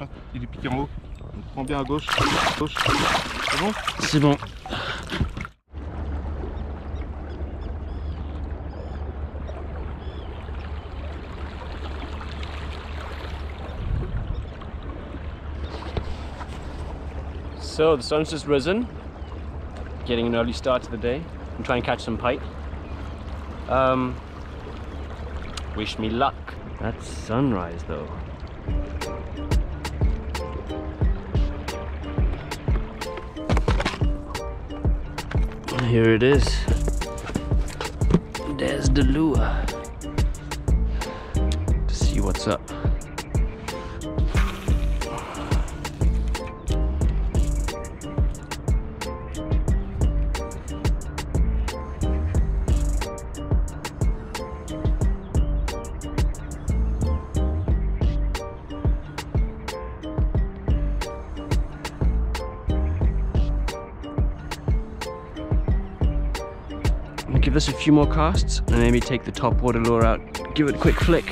pas- il est piqué en haut. Donc prends bien à gauche. Gauche. C'est bon C'est bon. So the sun's just risen, getting an early start to the day. and try and catch some pike. Um, wish me luck. That's sunrise though. Here it is. There's the lure. To see what's up. Few more casts and maybe take the top water lure out, give it a quick flick.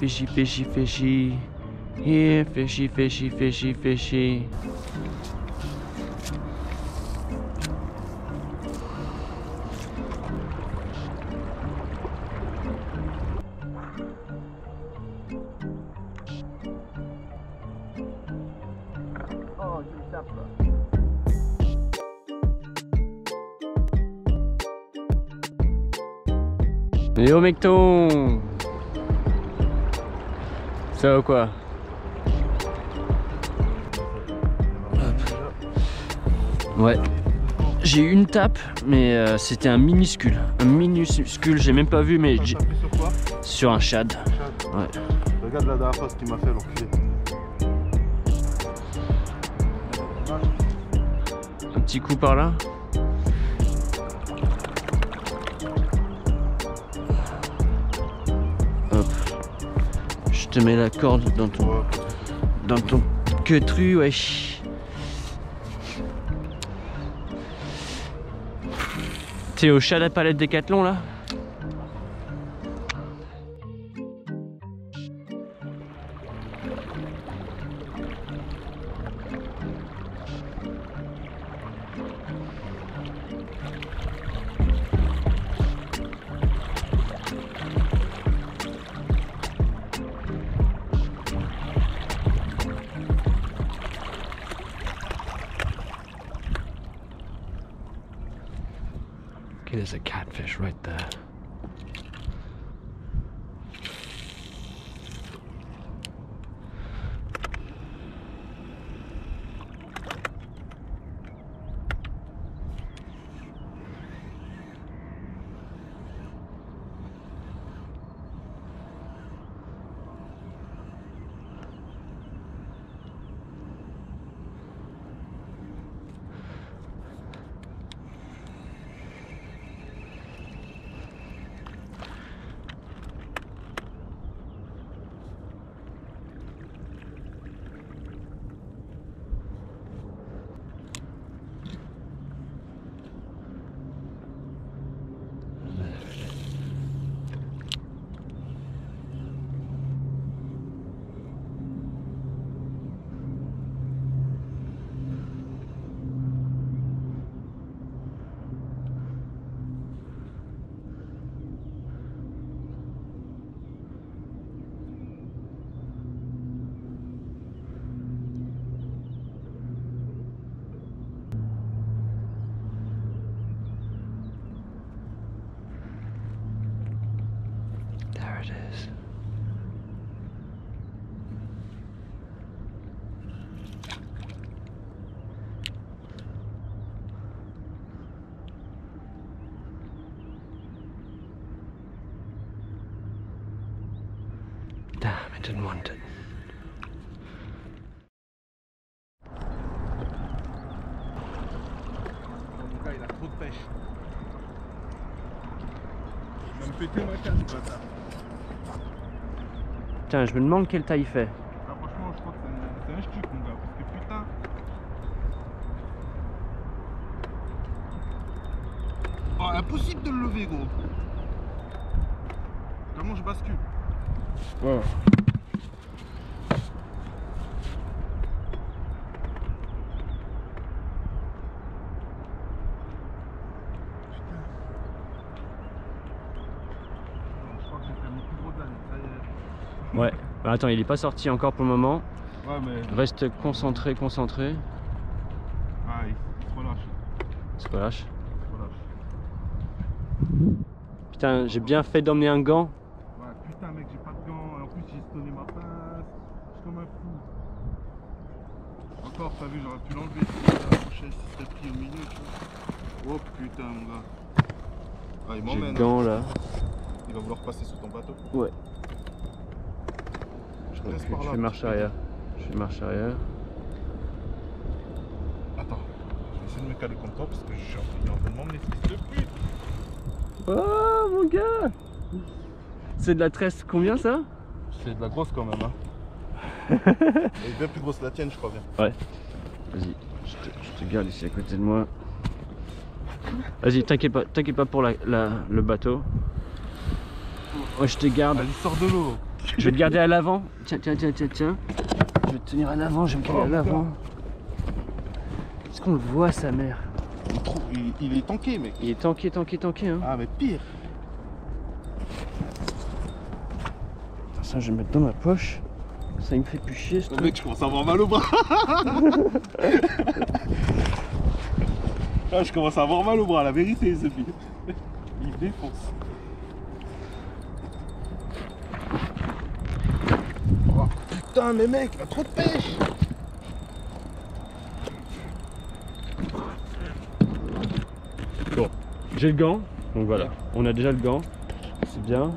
Fishy, fishy, fishy. Here, fishy, fishy, fishy, fishy. Mecton Ça va ou quoi? Ouais. J'ai eu une tape, mais euh, c'était un minuscule. Un minuscule, j'ai même pas vu, mais j'ai- sur quoi? Sur un shad. Chat. Ouais. Regarde la dernière fois ce qu'il m'a fait l'enculé. Un petit coup par là? Te mets la corde dans ton, dans ton queutru, wesh. T'es au chat à palette décathlon là? Damn, I didn't want it. Mon gars, il a trop de pêche. Il va me péter ma canne, ce bâtard. Tiens, je me demande quelle taille il fait. Ah, franchement, je crois que c'est un, c'est un stuc, mon gars. Parce que putain. Oh, impossible de le lever, gros. Comment je bascule Oh. Non, Je crois que j'ai fait mon plus gros de l'année, ça y Ouais. Bah, attends, il est pas sorti encore pour le moment. Ouais, mais. Reste concentré, concentré. Ah, il, il se relâche. Il se relâche. Putain, j'ai bien fait d'emmener un gant. Ouais, putain, mec, j'ai pas de gants. Et en plus, j'ai sonné ma pince. Je suis comme un fou. Encore, t'as vu, j'aurais pu l'enlever. La prochaine, si c'était pris au milieu, tu vois. Oh putain, mon gars. Ah, il J'ai m'emmène. le gant là. hein. Il va vouloir passer sous ton bateau. Ouais. Je Donc, fais marche arrière. Je fais marche arrière. Attends, je vais essayer de me caler comme toi parce que je suis en il est en train de m'emmener, fils de pute. Oh mon gars C'est de la tresse combien ça? C'est de la grosse quand même, hein. Elle est bien plus grosse que la tienne, je crois bien. Vas-y, je te, je te garde ici à côté de moi. Vas-y, t'inquiète pas, t'inquiète pas pour la, la- le bateau. Moi je te garde. Sort de l'eau. Je vais te garder à l'avant. Tiens, tiens, tiens, tiens, tiens. Je vais te tenir à l'avant, je vais me Oh, à l'avant. Est-ce qu'on le voit sa mère? Il, est trop- il- il est tanké, mec. Il est tanké, tanké, tanké hein. Ah, mais pire. Ça je vais le mettre dans ma poche. Ça il me fait plus chier ce Oh, truc. mec, je commence à avoir mal au bras. ah, je commence à avoir mal au bras, la vérité, ce. Il défonce. Putain, mais mec, il y a trop de pêche. J'ai le gant. Donc voilà, on a déjà le gant. C'est bien.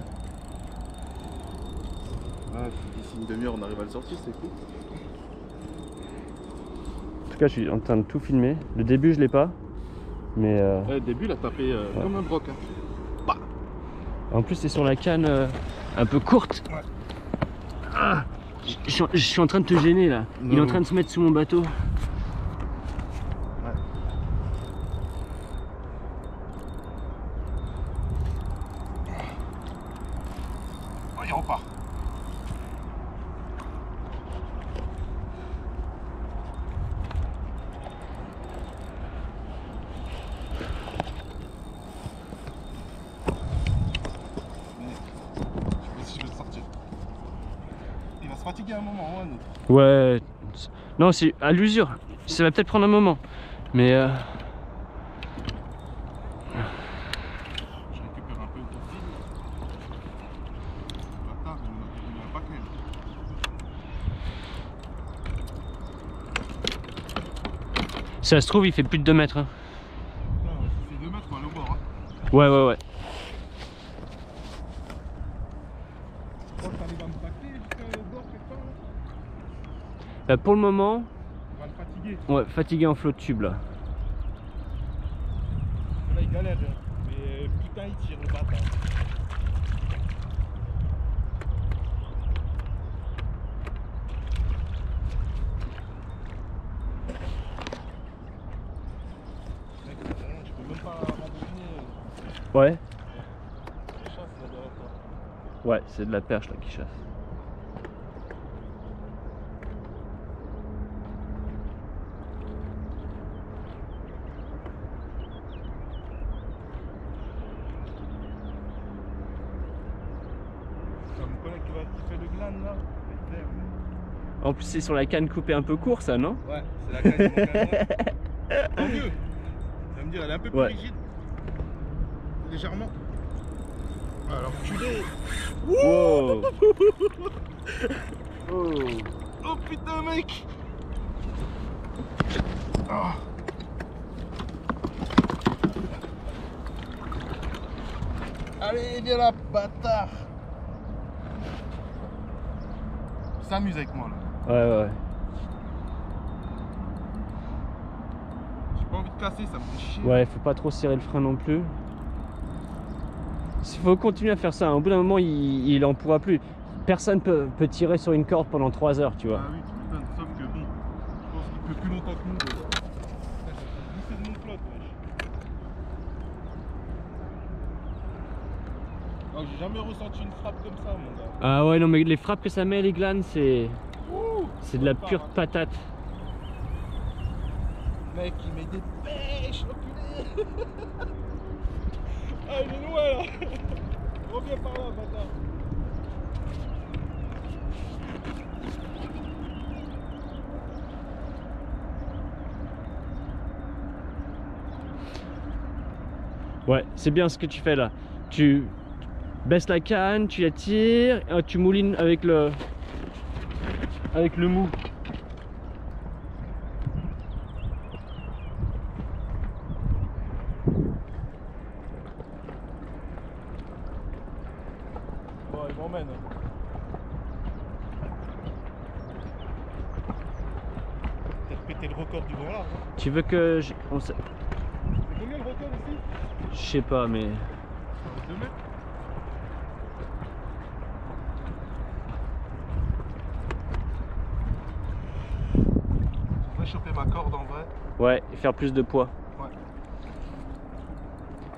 Ah, d'ici une demi-heure, on arrive à le sortir, c'est cool. En tout cas, je suis en train de tout filmer. Le début, je l'ai pas. Mais euh, Ouais, au début, il a tapé euh, Ouais. comme un broc. Hein. en plus, c'est sur la canne euh, un peu courte. Ouais. Ah, je, suis- en train de te gêner là. Il est en train de se mettre sous mon bateau. Oh, il repart. Mais, Je sais pas si je vais le sortir. Il va se fatiguer à un moment, hein, nous. Ouais. Non, c'est à l'usure. Ça va peut-être prendre un moment. Mais euh, Je récupère un peu il m'a pas que. si ça se trouve, il fait plus de 2 mètres. hein. Putain, il fait 2 mètres, quoi, le bord. Hein. Ouais, ouais, ouais. Tu crois que t'arrives à me tacler jusqu'au bord, quelque part Là, pour le moment, On va le fatiguer. ouais, fatigué en flot de tube là. Là, il galère. hein. Mais putain, il tire le bâtard. Mec, c'est rien, je peux même pas randonner. Ouais. Ouais, c'est de la perche là qui chasse. T'as mon collègue qui, va, qui fait le glane là. Il est vert, mais- En plus, c'est sur la canne coupée un peu court, ça, non Ouais, c'est la canne moi. Tant mieux. Vas me dire, elle est un peu plus Ouais. rigide. Légèrement. Alors, culé. Wow Oh Oh putain, mec. Ah. Allez, viens là, bâtard. S'amuse avec moi là. Ouais, ouais, ouais. J'ai pas envie de casser, ça me fait chier. Ouais, faut pas trop serrer le frein non plus. Il faut continuer à faire ça. Au bout d'un moment, il, il en pourra plus. Personne peut, peut tirer sur une corde pendant 3 heures, tu vois. Ah oui, m'étonnes. Sauf que bon, je pense qu'il peut plus longtemps que nous. Putain, de mon wesh. Oh, J'ai jamais ressenti une frappe comme ça, mon gars. Ah ouais, non, mais les frappes que ça met, les glanes, c'est. C'est de la pure patate. Mec, il met des pêches, l'enculé Ah, il est loin là Reviens par là, bâtard Ouais, c'est bien ce que tu fais là. Tu baisses la canne, tu la tires, tu moulines avec le. Avec le mou. Bon, il m'emmène. Peut-être péter le record du grand large. hein. Tu veux que. je- on C'est combien le record ici? Je sais pas, mais. 2 mètres Je vais choper ma corde en vrai. Ouais, et faire plus de poids. Ouais.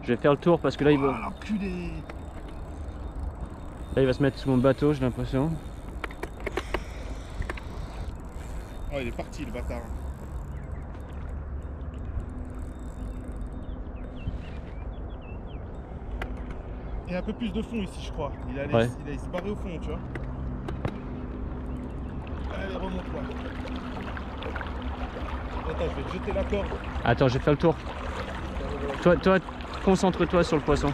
Je vais faire le tour parce que là il va, Ah, l'enculé là, il va se mettre sous mon bateau, j'ai l'impression. Oh, il est parti le bâtard. Il y a un peu plus de fond ici, je crois. Il allait, Ouais. il allait se barrer au fond, tu vois. Allez, remonte-toi. Attends, je vais te jeter la corde. Attends, je vais faire le tour. Toi, toi, concentre-toi sur le poisson.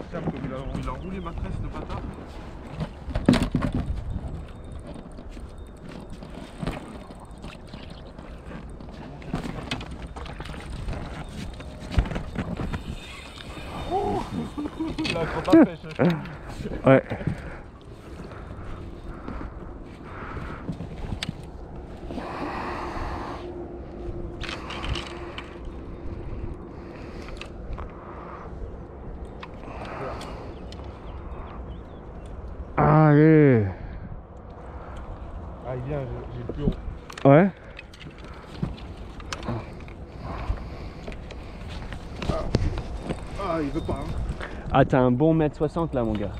Putain, comme il a, il a roulé ma tresse, le bâtard. Oh Il a un gros à pêche. Ouais. Allez. Ah, il vient, j'ai j'ai le plus haut. Ouais. Ah, il veut pas. Hein. Ah, t'as un bon mètre 60 là, mon gars.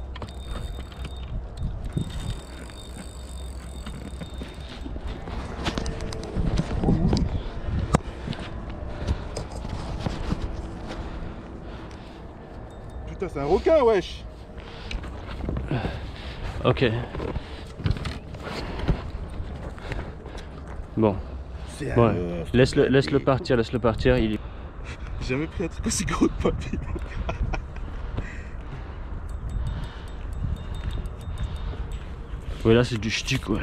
Putain, c'est un requin, wesh. Ok. Bon, ouais. œuf. laisse-le laisse -le partir, laisse-le partir. Il... J'ai jamais pris un truc aussi gros de papier. Ouais, là c'est du ch'tuk, ouais.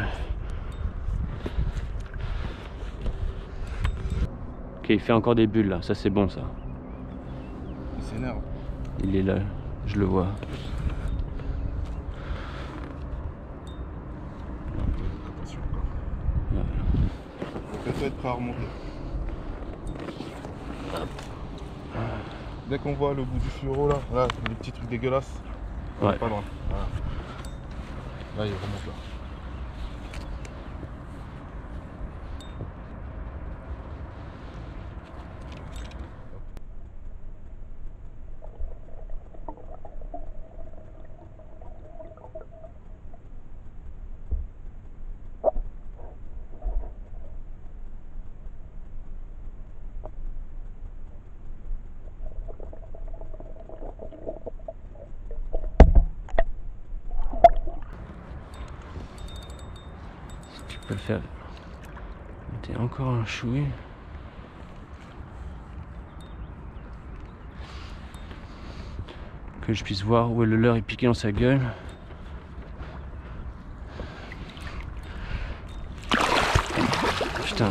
Ok, il fait encore des bulles là, ça c'est bon ça. Il s'énerve. Il est là, je le vois. Peut-être être prêt à remonter. Dès qu'on voit le bout du fluoro là, là, les petits trucs dégueulasses. Ouais. Pas loin. Voilà. Là, il remonte là. Tu peux le faire. T'es encore un chouï. Que je puisse voir où est le leurre est piqué dans sa gueule. Putain,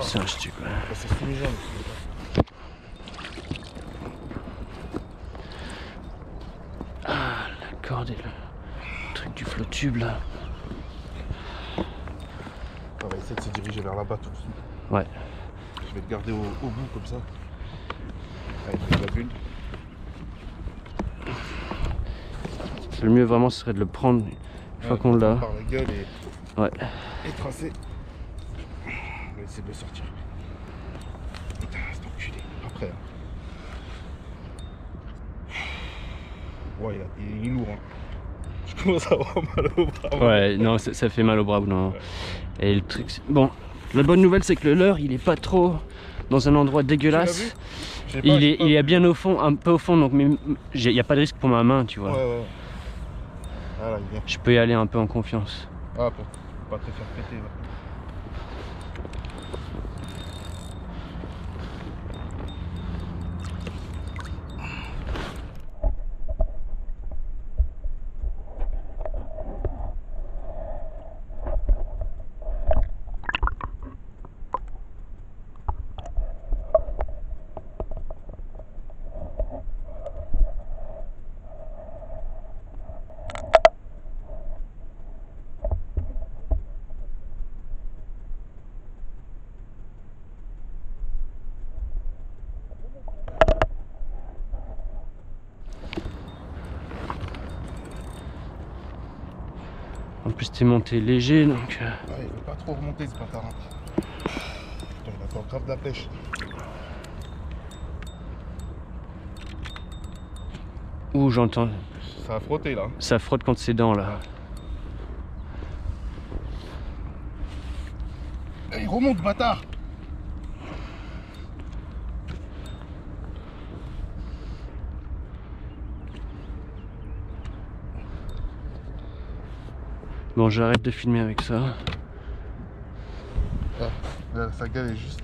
c'est un ch'tuk, ouais. Ah. La corde et le truc du flotube là. Ah, on va essayer de se diriger vers là-bas tout de suite. Ouais. Je vais le garder au, au bout comme ça. Je la bulle. Le mieux vraiment ce serait de le prendre une fois qu'on l'a. Par la gueule et, Ouais. et tracer. On va essayer de le sortir. Putain, c'est enculé. Après. hein. Ouais, il, est lourd. Hein. Je commence à avoir mal au bras. Ouais, non, ça, ça fait mal au bras, non. Et le truc, c'est- bon, la bonne nouvelle c'est que le leurre, il est pas trop dans un endroit dégueulasse. pas- Il est, il est bien au fond, un peu au fond, donc il n'y a pas de risque pour ma main, tu vois. Ouais, ouais. Ah là, il vient. Je peux y aller un peu en confiance. Ah, pour pas te faire péter. là. Plus, t'es monté léger, donc. euh, Ouais, il veut pas trop remonter ce bâtard. hein. Putain, il a encore grave de la pêche. Ouh, j'entends. Ça a frotté là. Ça frotte contre ses dents là. Eh, il remonte, bâtard Bon, j'arrête de filmer avec ça. Sa gueule est juste.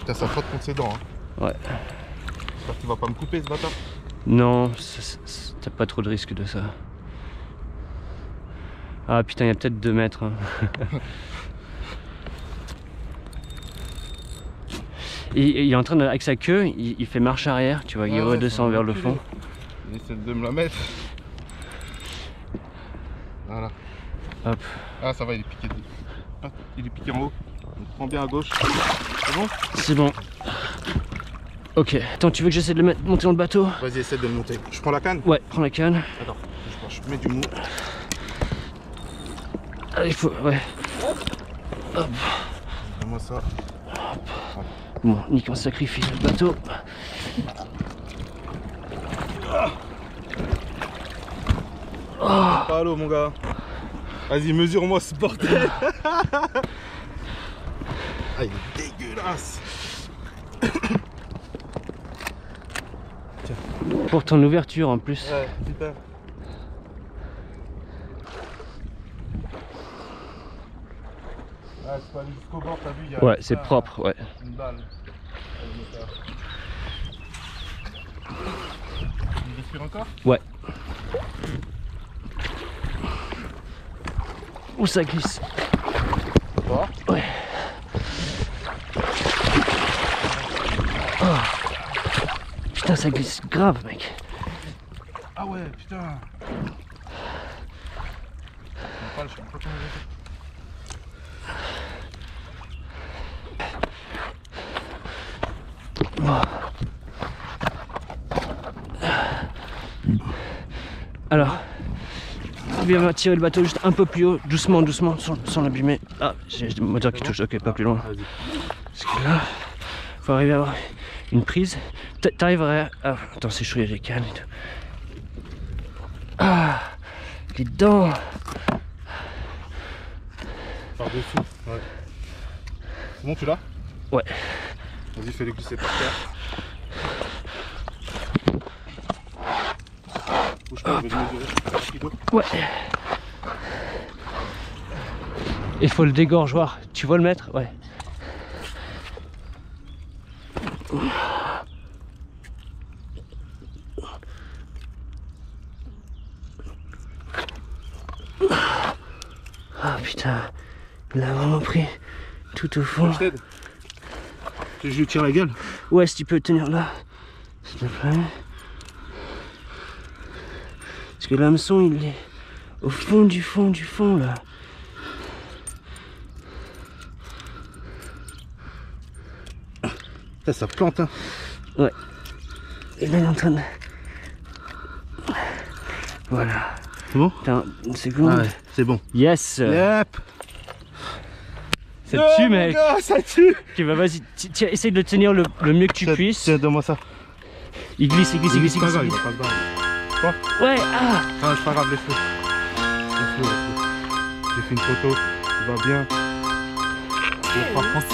Putain, ça frotte contre ses dents. Hein. Ouais. J'espère qu'il va pas me couper ce bâtard. Non, t'as pas trop de risque de ça. Ah putain, il y a peut-être 2 mètres. hein. Il est en train de, avec sa queue, il, il fait marche arrière, tu vois, il Ouais, ouais, redescend vers le fond. Il essaie de me la mettre. Voilà. Hop. Ah, ça va, il est piqué. Il est piqué en haut. On prend bien à gauche. C'est bon C'est bon. Ok. Attends, tu veux que j'essaie de le mettre, monter dans le bateau? Vas-y, essaie de le monter. Je prends la canne? Ouais, prends la canne. Attends, je, je mets du mou. Ah, il faut. Ouais. Donne-moi ça. Bon, nique on sacrifie le bateau. Pas à l'eau, mon gars. Vas-y, mesure-moi ce bordel. ah, il est dégueulasse. Pour ton ouverture en plus. Ouais, super. Ah, c'est pas allé jusqu'au bord, t'as vu y a Ouais, c'est propre, ouais. Une balle. Allez, moteur. Il respire encore? Ouais. Où ça glisse. Ouais. Oh. Putain, ça glisse grave, mec. Ah ouais, putain. Je sais pas, je sais pas comment il est. Alors, viens on va tirer le bateau juste un peu plus haut, doucement, doucement, sans, sans l'abîmer. Ah, j'ai le moteur qui touche, ok, pas plus loin. Parce que là, faut arriver à avoir une prise. T'a- T'arriverais à... Ah, attends, c'est chaud, il y a les cannes et tout. Ah, les dents. Par-dessus. Ouais. C'est bon, tu l'as? Ouais. Vas-y, fais-le glisser par terre. Bouge pas, je vais le mesurer. Rapido. Ouais. Il faut le dégorgeoir. Tu vois le mettre Ouais. Ah putain, il a vraiment pris tout au fond. Je lui tire la gueule Ouais, si tu peux tenir là, s'il te plaît que l'hameçon, il est au fond du fond du fond, là. Ça, ça plante, hein Ouais. Et il est en train de... Voilà. C'est bon? Une seconde. Ah c'est bon. Yes Yep ça tue oh mec ça tue Ok bah vas-y, essaye de le tenir le, le, mieux que tu puisses. Tiens, donne-moi ça. Il glisse, il glisse, il ah, glisse, il glisse. Il glisse. Ouais, ah Non, c'est pas grave, laisse-le. laisse. J'ai fait une photo, il va bien. Je pas prendre.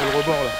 le rebord là.